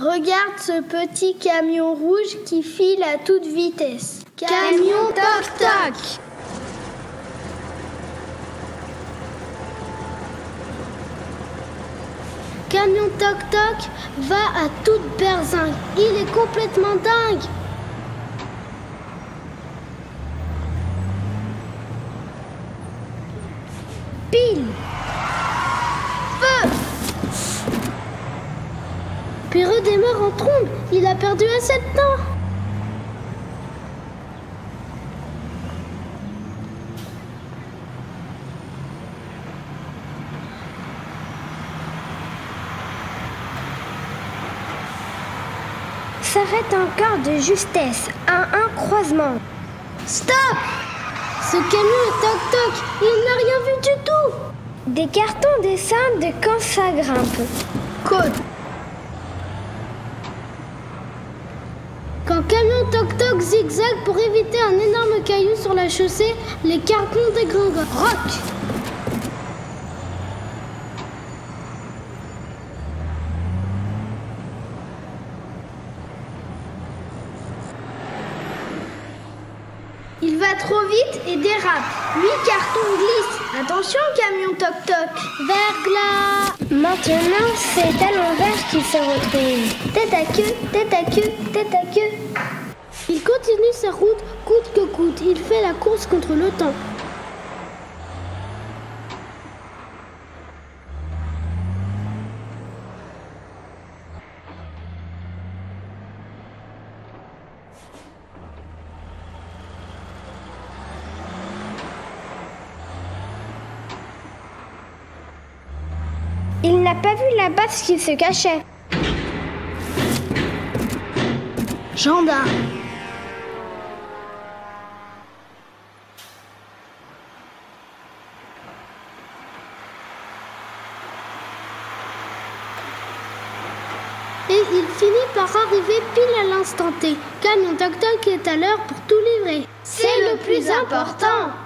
Regarde ce petit camion rouge qui file à toute vitesse. Camion toc-toc Camion toc-toc va à toute berzingue. Il est complètement dingue. Pile Puis redémarre en trombe. Il a perdu assez de temps. S'arrête encore de justesse à un croisement. Stop Ce camion est toc-toc. Il n'a rien vu du tout. Des cartons descendent de quand ça grimpe. Côte. Camion toc-toc zigzag pour éviter un énorme caillou sur la chaussée, les cartons dégringolent. Rock Il va trop vite et dérape. Huit cartons glissent. Attention, camion toc-toc. Verglas Maintenant, c'est à l'envers qu'il se retrouve. Tête à queue, tête à queue, tête à queue. Il continue sa route coûte que coûte. Il fait la course contre le temps. Il n'a pas vu là-bas ce qui se cachait. Gendarme. Et il finit par arriver pile à l'instant T. Camion Toc Toc est à l'heure pour tout livrer. C'est le plus important.